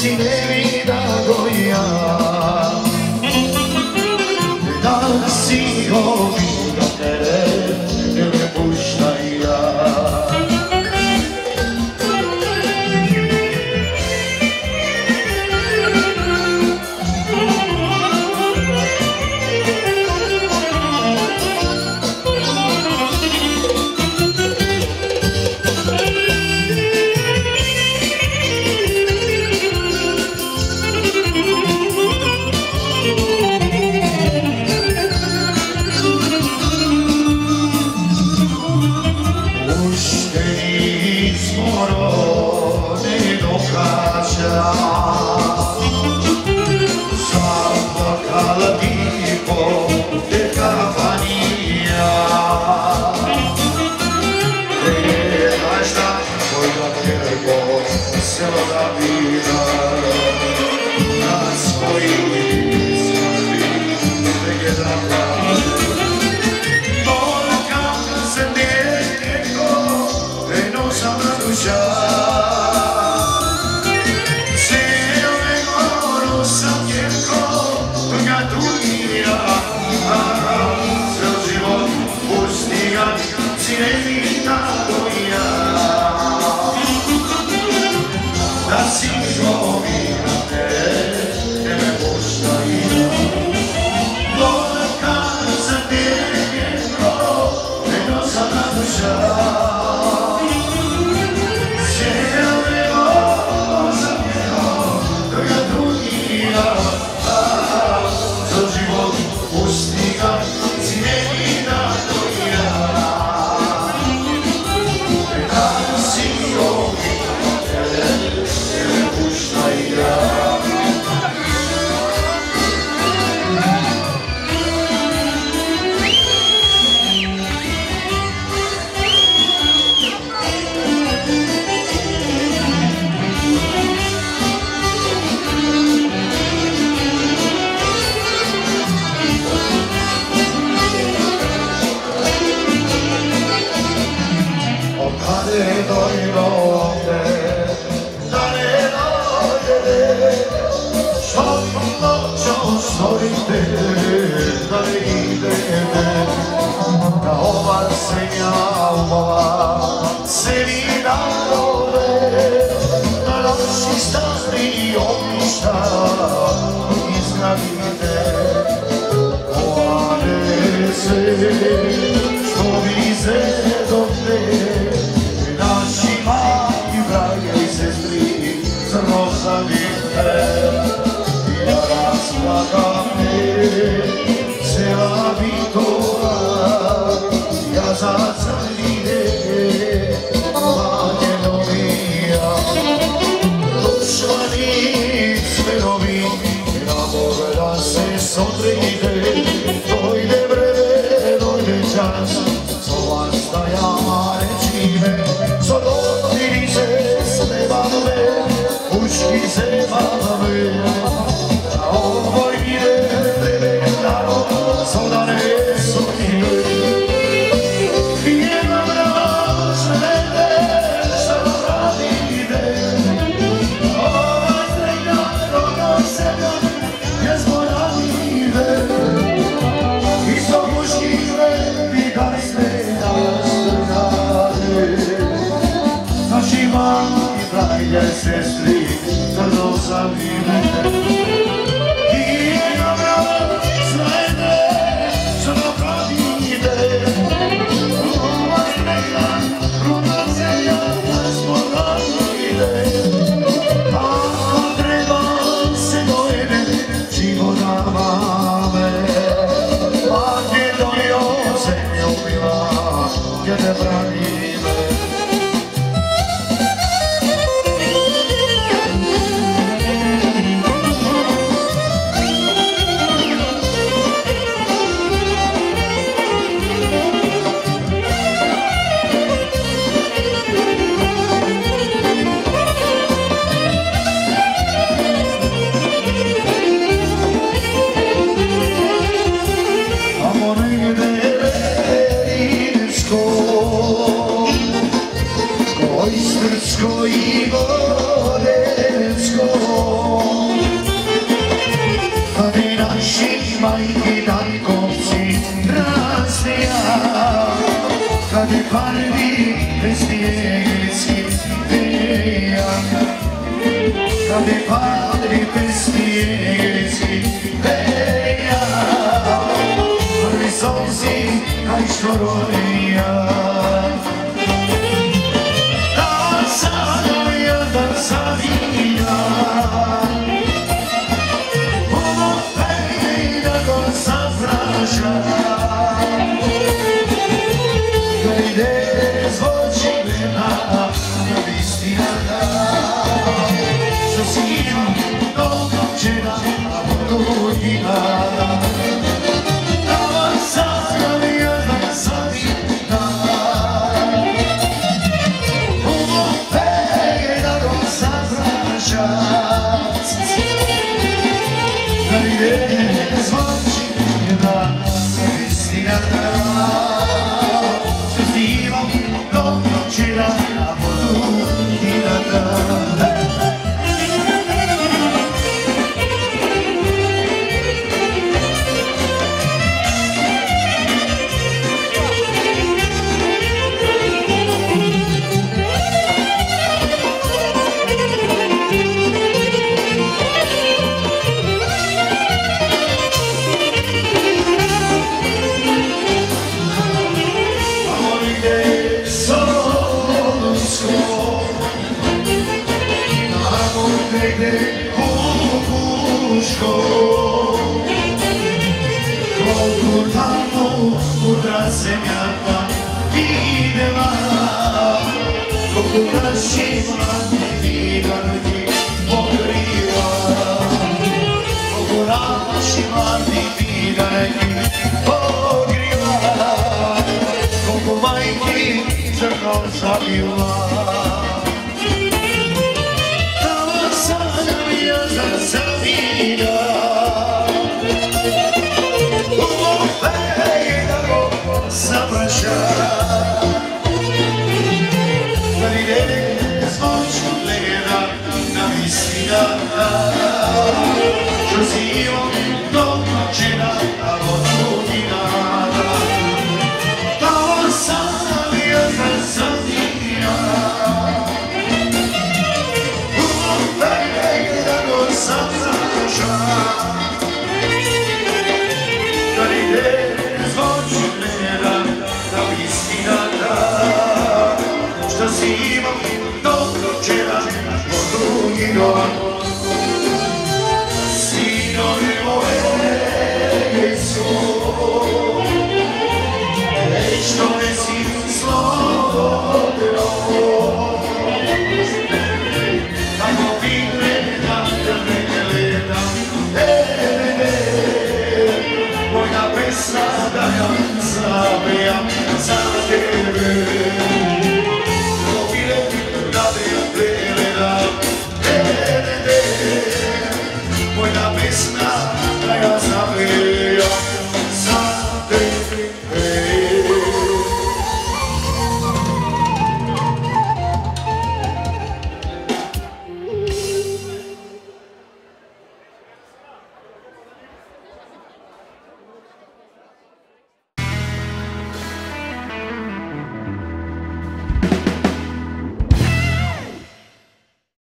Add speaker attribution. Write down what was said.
Speaker 1: She negócio da vida show. Señor Baba mi Rasistasti omisa Izgradite Oare se love. hadi kalbi Mesleğe gelsin veya Hadi kalbi Mesleğe gelsin veya Horizonsi kaç torun la oportunidad. Janjava i Ideva Kako naši mladi vinarki pokriva. Kako naši mladi vinarki pokriva. Kako majki crno zabila. Tamo sam ja za zavino cosa si ma non c'era un lunghino